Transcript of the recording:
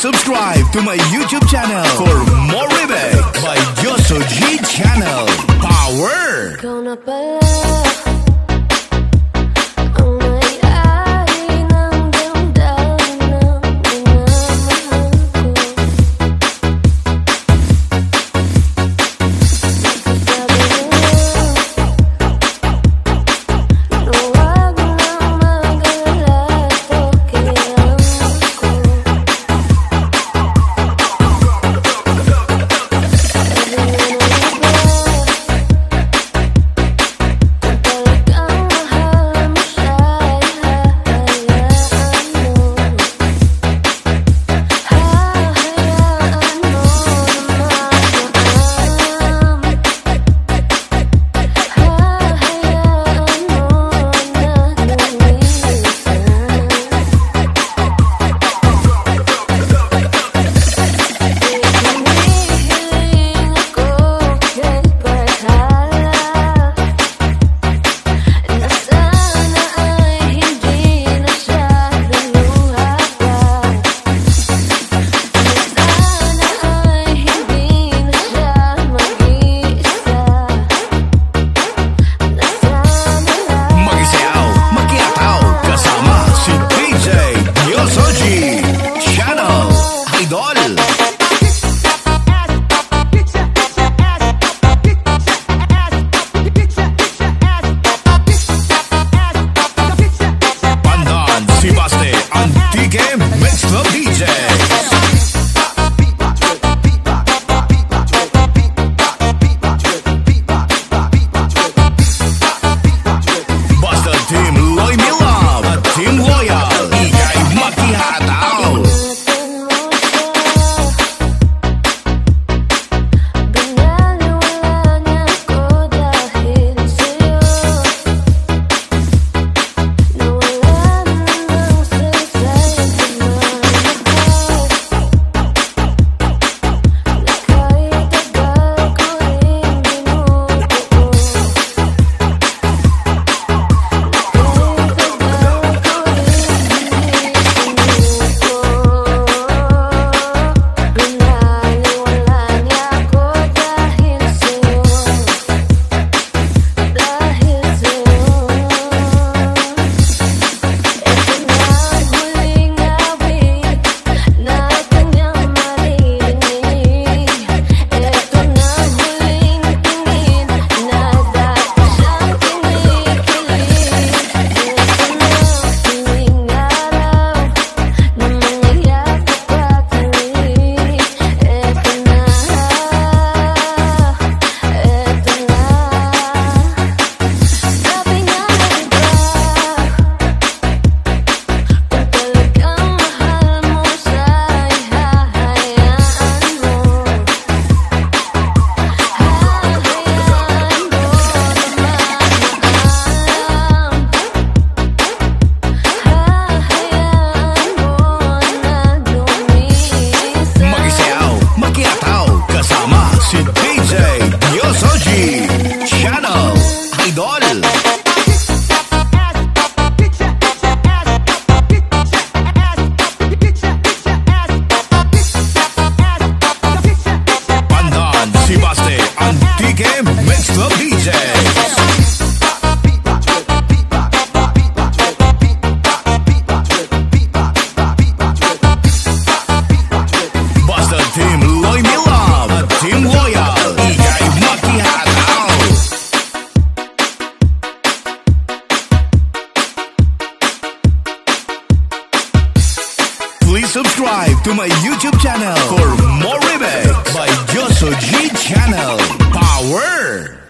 subscribe to my YouTube channel for more remix by Diosojie channel. Power! subscribe to my YouTube channel for more remakes by Joso G Channel. Power!